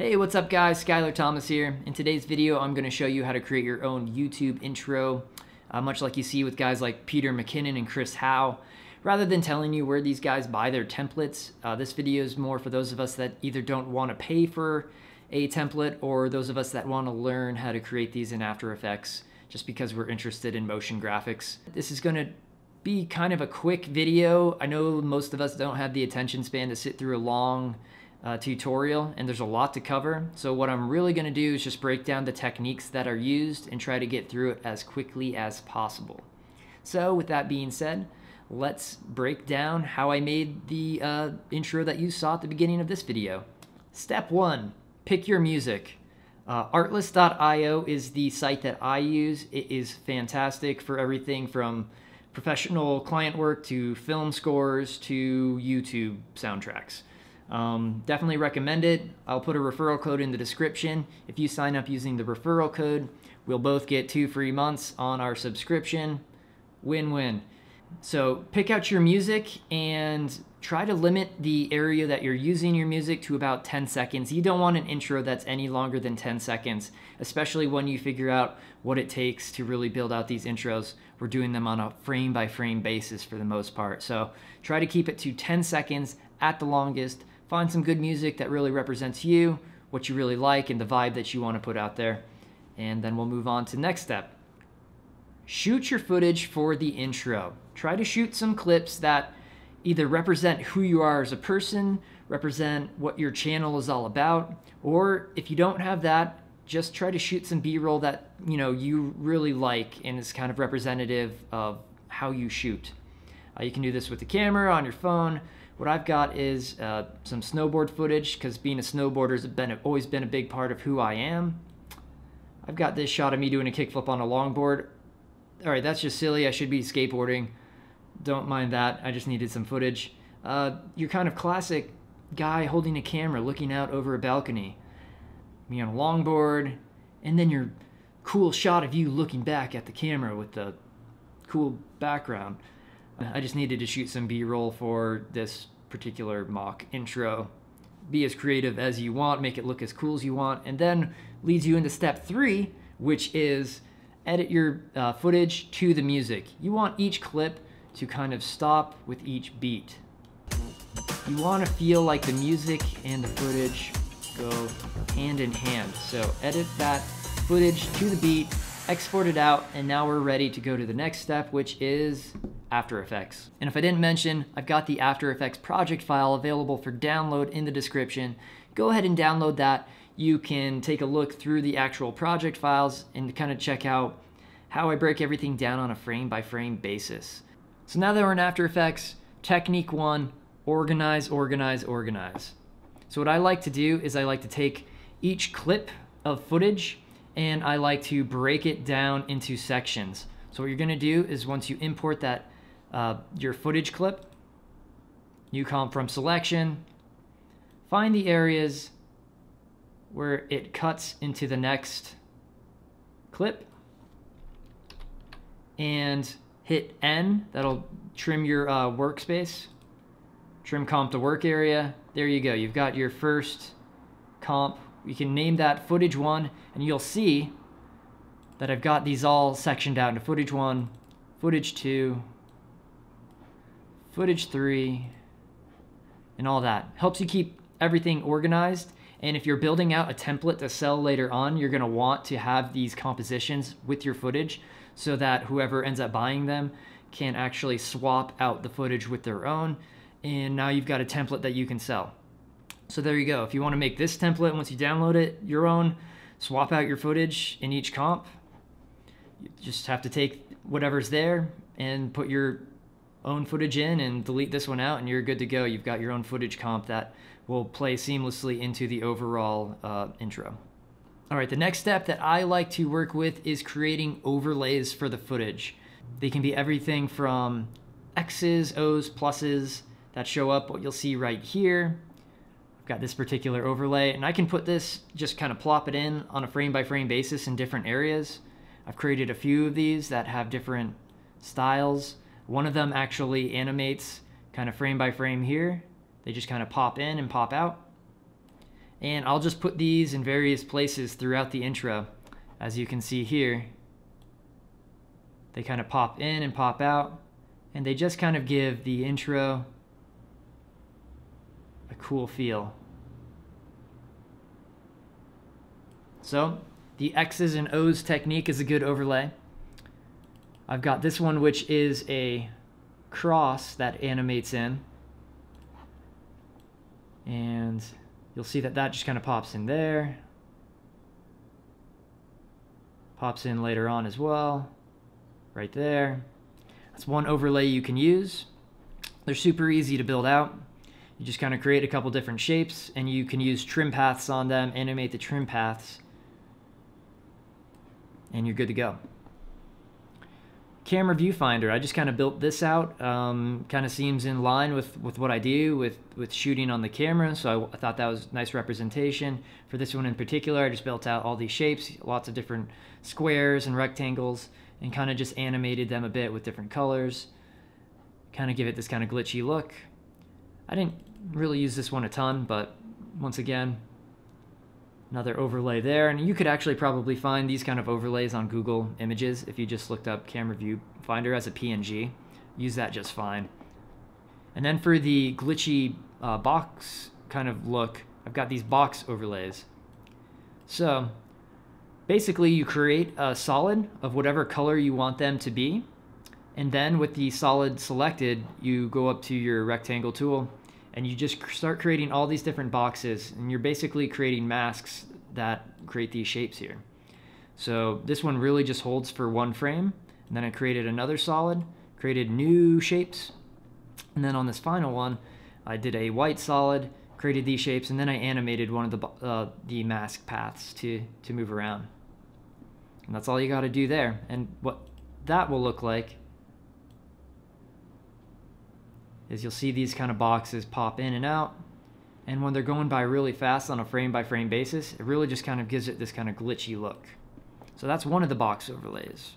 Hey, what's up guys? Skyler Thomas here. In today's video, I'm gonna show you how to create your own YouTube intro, uh, much like you see with guys like Peter McKinnon and Chris Hau. Rather than telling you where these guys buy their templates, uh, this video is more for those of us that either don't wanna pay for a template or those of us that wanna learn how to create these in After Effects just because we're interested in motion graphics. This is gonna be kind of a quick video. I know most of us don't have the attention span to sit through a long uh, tutorial and there's a lot to cover. So what I'm really gonna do is just break down the techniques that are used and try to get through it as quickly as possible. So with that being said, let's break down how I made the uh, intro that you saw at the beginning of this video. Step one, pick your music. Uh, artlist.io is the site that I use. It is fantastic for everything from professional client work to film scores to YouTube soundtracks. Um, definitely recommend it. I'll put a referral code in the description. If you sign up using the referral code, we'll both get two free months on our subscription. Win-win. So pick out your music and try to limit the area that you're using your music to about 10 seconds. You don't want an intro that's any longer than 10 seconds, especially when you figure out what it takes to really build out these intros. We're doing them on a frame by frame basis for the most part. So try to keep it to 10 seconds at the longest Find some good music that really represents you, what you really like, and the vibe that you want to put out there. And then we'll move on to next step. Shoot your footage for the intro. Try to shoot some clips that either represent who you are as a person, represent what your channel is all about, or if you don't have that, just try to shoot some B-roll that you know you really like and is kind of representative of how you shoot. Uh, you can do this with the camera on your phone, what I've got is uh, some snowboard footage because being a snowboarder has been always been a big part of who I am. I've got this shot of me doing a kickflip on a longboard. All right, that's just silly. I should be skateboarding. Don't mind that. I just needed some footage. Uh, your kind of classic guy holding a camera looking out over a balcony. Me on a longboard, and then your cool shot of you looking back at the camera with the cool background. I just needed to shoot some B-roll for this particular mock intro. Be as creative as you want, make it look as cool as you want, and then leads you into step three, which is edit your uh, footage to the music. You want each clip to kind of stop with each beat. You want to feel like the music and the footage go hand in hand. So edit that footage to the beat, export it out, and now we're ready to go to the next step, which is after Effects. And if I didn't mention, I've got the After Effects project file available for download in the description. Go ahead and download that. You can take a look through the actual project files and kind of check out how I break everything down on a frame by frame basis. So now that we're in After Effects, technique one, organize, organize, organize. So what I like to do is I like to take each clip of footage and I like to break it down into sections. So what you're gonna do is once you import that uh, your footage clip. You come from selection, find the areas where it cuts into the next clip and hit N. That'll trim your uh, workspace. Trim comp to work area. There you go. You've got your first comp. You can name that footage one and you'll see that I've got these all sectioned out into footage one, footage two, footage three, and all that. Helps you keep everything organized. And if you're building out a template to sell later on, you're gonna want to have these compositions with your footage so that whoever ends up buying them can actually swap out the footage with their own. And now you've got a template that you can sell. So there you go. If you wanna make this template, once you download it, your own, swap out your footage in each comp. You just have to take whatever's there and put your own footage in and delete this one out and you're good to go. You've got your own footage comp that will play seamlessly into the overall uh, intro. All right, the next step that I like to work with is creating overlays for the footage. They can be everything from X's, O's, pluses that show up, what you'll see right here. I've got this particular overlay and I can put this, just kind of plop it in on a frame by frame basis in different areas. I've created a few of these that have different styles. One of them actually animates kind of frame by frame here. They just kind of pop in and pop out. And I'll just put these in various places throughout the intro. As you can see here, they kind of pop in and pop out, and they just kind of give the intro a cool feel. So the X's and O's technique is a good overlay. I've got this one which is a cross that animates in. And you'll see that that just kind of pops in there. Pops in later on as well, right there. That's one overlay you can use. They're super easy to build out. You just kind of create a couple different shapes and you can use trim paths on them, animate the trim paths, and you're good to go. Camera viewfinder, I just kind of built this out. Um, kind of seems in line with, with what I do with, with shooting on the camera, so I, I thought that was nice representation. For this one in particular, I just built out all these shapes, lots of different squares and rectangles, and kind of just animated them a bit with different colors. Kind of give it this kind of glitchy look. I didn't really use this one a ton, but once again, another overlay there. And you could actually probably find these kind of overlays on Google Images if you just looked up Camera View Finder as a PNG. Use that just fine. And then for the glitchy uh, box kind of look, I've got these box overlays. So basically you create a solid of whatever color you want them to be. And then with the solid selected, you go up to your rectangle tool and you just start creating all these different boxes and you're basically creating masks that create these shapes here. So this one really just holds for one frame and then I created another solid, created new shapes and then on this final one I did a white solid, created these shapes and then I animated one of the, uh, the mask paths to, to move around. And that's all you got to do there. And what that will look like is you'll see these kind of boxes pop in and out. And when they're going by really fast on a frame by frame basis, it really just kind of gives it this kind of glitchy look. So that's one of the box overlays.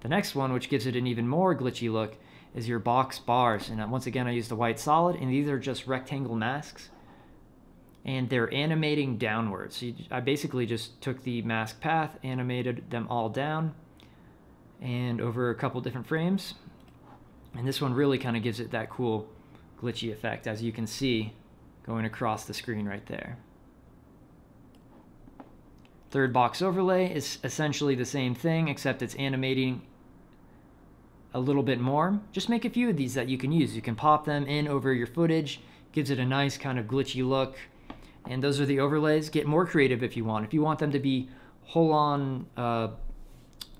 The next one, which gives it an even more glitchy look, is your box bars. And uh, once again, I used the white solid, and these are just rectangle masks. And they're animating downwards. So you, I basically just took the mask path, animated them all down, and over a couple different frames, and this one really kind of gives it that cool glitchy effect, as you can see going across the screen right there. Third box overlay is essentially the same thing, except it's animating a little bit more. Just make a few of these that you can use. You can pop them in over your footage, gives it a nice kind of glitchy look. And those are the overlays. Get more creative if you want. If you want them to be whole on uh,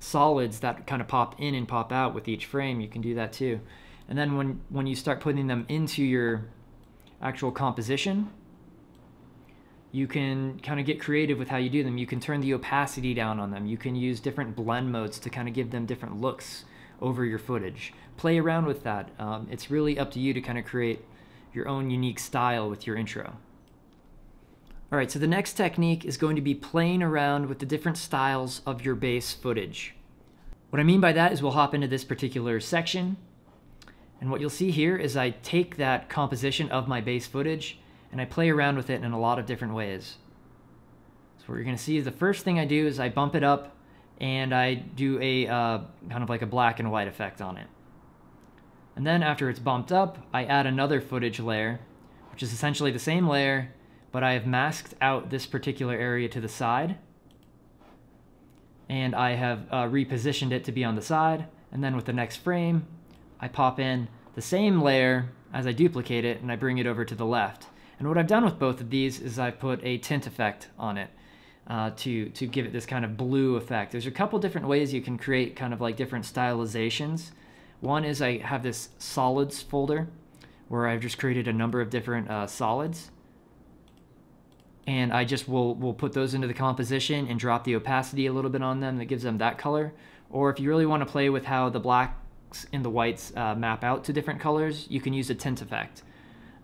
solids that kind of pop in and pop out with each frame, you can do that too. And then when, when you start putting them into your actual composition, you can kind of get creative with how you do them. You can turn the opacity down on them. You can use different blend modes to kind of give them different looks over your footage. Play around with that. Um, it's really up to you to kind of create your own unique style with your intro. All right, so the next technique is going to be playing around with the different styles of your base footage. What I mean by that is we'll hop into this particular section, and what you'll see here is I take that composition of my base footage and I play around with it in a lot of different ways. So what you're gonna see is the first thing I do is I bump it up and I do a uh, kind of like a black and white effect on it. And then after it's bumped up, I add another footage layer, which is essentially the same layer, but I have masked out this particular area to the side and I have uh, repositioned it to be on the side and then with the next frame I pop in the same layer as I duplicate it and I bring it over to the left and what I've done with both of these is I've put a tint effect on it uh, to, to give it this kind of blue effect. There's a couple different ways you can create kind of like different stylizations. One is I have this solids folder where I've just created a number of different uh, solids and I just will, will put those into the composition and drop the opacity a little bit on them that gives them that color. Or if you really want to play with how the blacks and the whites uh, map out to different colors, you can use a tint effect.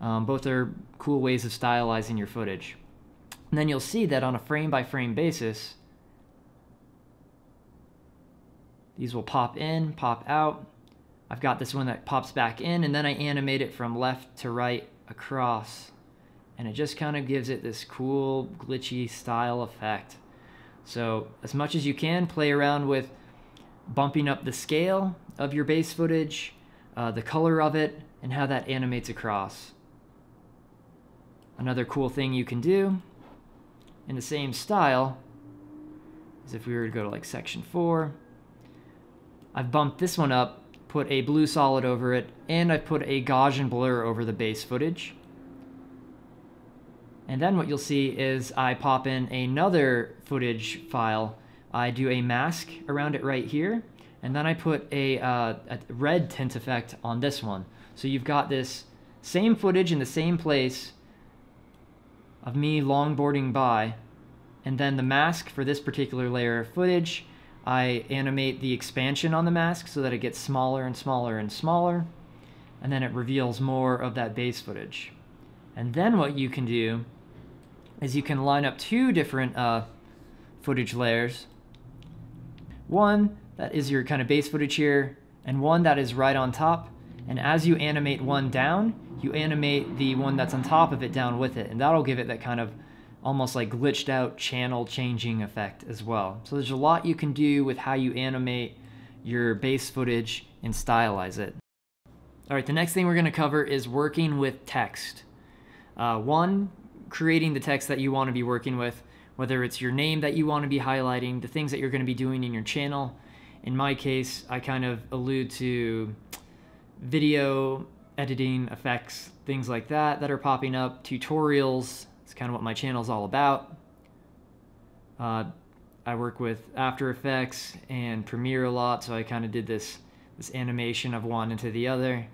Um, both are cool ways of stylizing your footage. And then you'll see that on a frame by frame basis, these will pop in, pop out. I've got this one that pops back in and then I animate it from left to right across and it just kind of gives it this cool glitchy style effect. So as much as you can, play around with bumping up the scale of your base footage, uh, the color of it, and how that animates across. Another cool thing you can do in the same style is if we were to go to like section 4, I've bumped this one up, put a blue solid over it, and I've put a Gaussian blur over the base footage. And then what you'll see is I pop in another footage file. I do a mask around it right here, and then I put a, uh, a red tint effect on this one. So you've got this same footage in the same place of me longboarding by, and then the mask for this particular layer of footage, I animate the expansion on the mask so that it gets smaller and smaller and smaller, and then it reveals more of that base footage. And then what you can do is you can line up two different uh, footage layers. One that is your kind of base footage here, and one that is right on top. And as you animate one down, you animate the one that's on top of it down with it, and that'll give it that kind of almost like glitched out channel changing effect as well. So there's a lot you can do with how you animate your base footage and stylize it. All right, the next thing we're gonna cover is working with text. Uh, one, creating the text that you want to be working with, whether it's your name that you want to be highlighting, the things that you're going to be doing in your channel. In my case, I kind of allude to video editing effects, things like that that are popping up, tutorials. It's kind of what my channel is all about. Uh, I work with After Effects and Premiere a lot, so I kind of did this this animation of one into the other.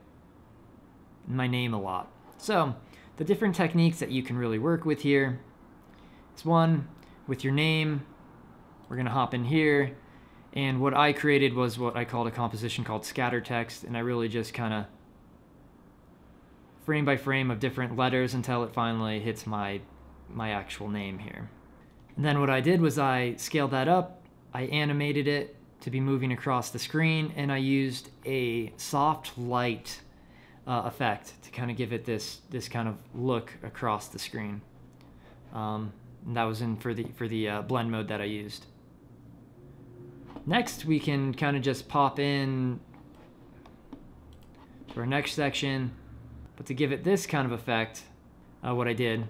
My name a lot. So the different techniques that you can really work with here is one with your name. We're gonna hop in here. And what I created was what I called a composition called scatter text. And I really just kind of frame by frame of different letters until it finally hits my, my actual name here. And then what I did was I scaled that up. I animated it to be moving across the screen and I used a soft light uh, effect to kind of give it this this kind of look across the screen. Um, that was in for the for the uh, blend mode that I used. Next, we can kind of just pop in to our next section, but to give it this kind of effect, uh, what I did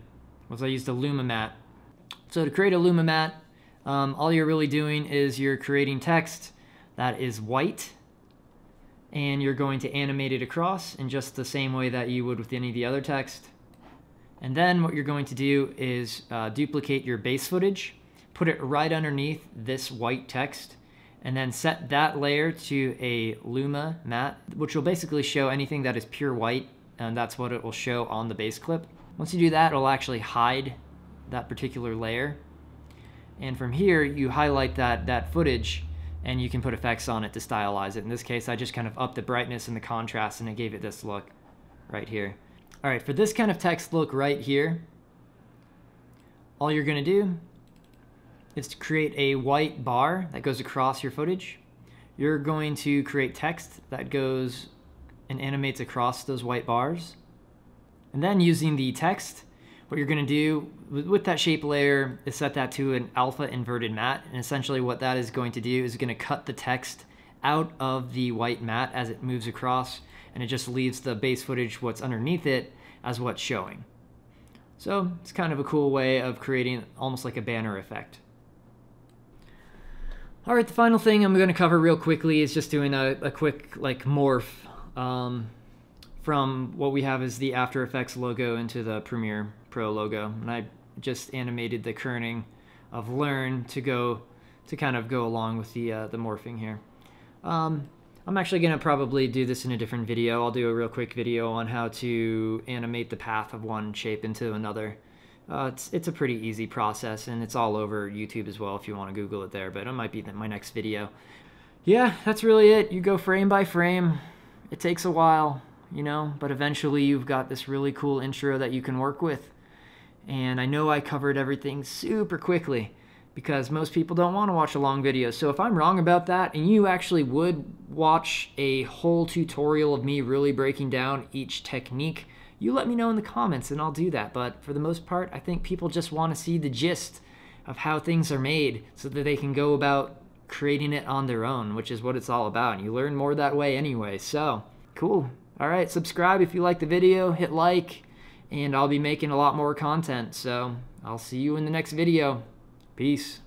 was I used a Luma matte. So to create a Luma matte, um, all you're really doing is you're creating text that is white and you're going to animate it across in just the same way that you would with any of the other text. And then what you're going to do is uh, duplicate your base footage, put it right underneath this white text, and then set that layer to a Luma matte, which will basically show anything that is pure white, and that's what it will show on the base clip. Once you do that, it'll actually hide that particular layer. And from here, you highlight that, that footage and you can put effects on it to stylize it. In this case, I just kind of upped the brightness and the contrast and it gave it this look right here. All right, for this kind of text look right here, all you're gonna do is to create a white bar that goes across your footage. You're going to create text that goes and animates across those white bars. And then using the text, what you're gonna do with that shape layer is set that to an alpha inverted matte. And essentially what that is going to do is gonna cut the text out of the white matte as it moves across and it just leaves the base footage, what's underneath it, as what's showing. So it's kind of a cool way of creating almost like a banner effect. All right, the final thing I'm gonna cover real quickly is just doing a, a quick like morph. Um, from what we have as the After Effects logo into the Premiere Pro logo. And I just animated the kerning of learn to go to kind of go along with the uh, the morphing here. Um, I'm actually going to probably do this in a different video. I'll do a real quick video on how to animate the path of one shape into another. Uh, it's, it's a pretty easy process and it's all over YouTube as well if you want to Google it there, but it might be my next video. Yeah, that's really it. You go frame by frame. It takes a while you know, but eventually you've got this really cool intro that you can work with. And I know I covered everything super quickly because most people don't want to watch a long video. So if I'm wrong about that and you actually would watch a whole tutorial of me really breaking down each technique you let me know in the comments and I'll do that. But for the most part, I think people just want to see the gist of how things are made so that they can go about creating it on their own, which is what it's all about. And you learn more that way anyway. So, cool. All right, subscribe if you like the video, hit like, and I'll be making a lot more content. So, I'll see you in the next video. Peace.